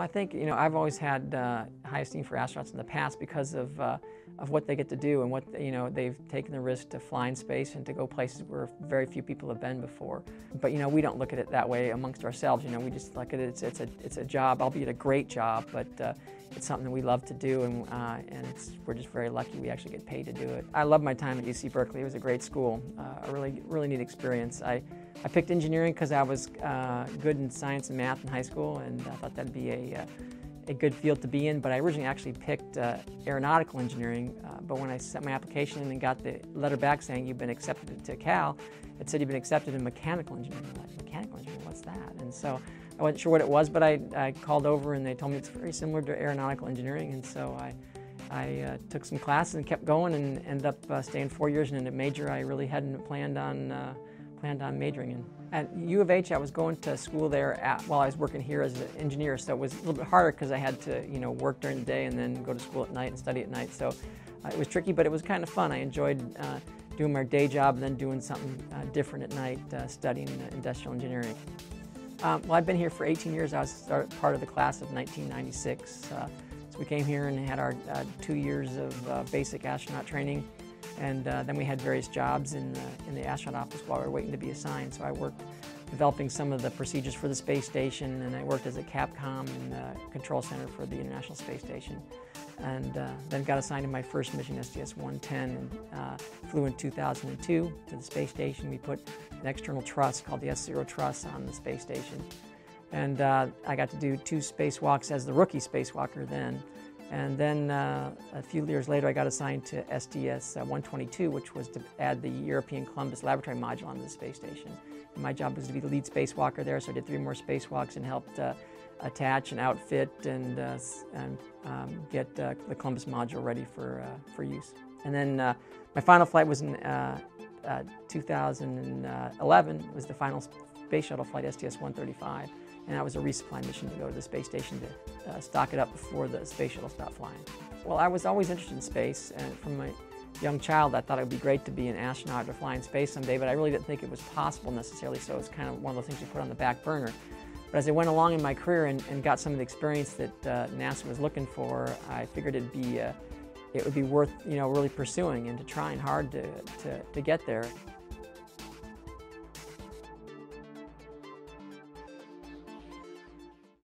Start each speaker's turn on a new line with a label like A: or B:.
A: I think, you know, I've always had uh, high esteem for astronauts in the past because of, uh, of what they get to do and what, you know, they've taken the risk to fly in space and to go places where very few people have been before. But, you know, we don't look at it that way amongst ourselves. You know, we just look at it, it's, it's, a, it's a job, albeit a great job, but uh, it's something that we love to do and, uh, and we're just very lucky we actually get paid to do it. I love my time at UC Berkeley. It was a great school, uh, a really, really neat experience. I, I picked engineering because I was uh, good in science and math in high school and I thought that'd be a, uh, a good field to be in, but I originally actually picked uh, aeronautical engineering, uh, but when I sent my application and got the letter back saying you've been accepted to Cal, it said you've been accepted in mechanical engineering. I'm like, mechanical engineering, what's that? And so I wasn't sure what it was, but I, I called over and they told me it's very similar to aeronautical engineering, and so I, I uh, took some classes and kept going and ended up uh, staying four years and in a major I really hadn't planned on uh, planned on majoring in. At U of H, I was going to school there at, while I was working here as an engineer, so it was a little bit harder because I had to, you know, work during the day and then go to school at night and study at night. So uh, it was tricky, but it was kind of fun. I enjoyed uh, doing my day job and then doing something uh, different at night, uh, studying industrial engineering. Um, well, I've been here for 18 years. I was part of the class of 1996. Uh, so we came here and had our uh, two years of basic astronaut training. And uh, then we had various jobs in the, in the astronaut office while we were waiting to be assigned. So I worked developing some of the procedures for the space station, and I worked as a Capcom in the control center for the International Space Station. And uh, then got assigned to my first mission, STS-110, and uh, flew in 2002 to the space station. We put an external truss called the S-Zero truss on the space station. And uh, I got to do two spacewalks as the rookie spacewalker then. And then uh, a few years later, I got assigned to STS-122, uh, which was to add the European Columbus Laboratory Module onto the space station. And my job was to be the lead spacewalker there, so I did three more spacewalks and helped uh, attach and outfit and, uh, and um, get uh, the Columbus module ready for, uh, for use. And then my final flight was in 2011, it was the final space shuttle flight, STS-135 and that was a resupply mission to go to the space station to uh, stock it up before the space shuttle stopped flying. Well, I was always interested in space, and from my young child, I thought it would be great to be an astronaut or fly in space someday, but I really didn't think it was possible necessarily, so it's kind of one of those things you put on the back burner. But as I went along in my career and, and got some of the experience that uh, NASA was looking for, I figured it'd be, uh, it would be worth, you know, really pursuing and to trying hard to, to, to get there.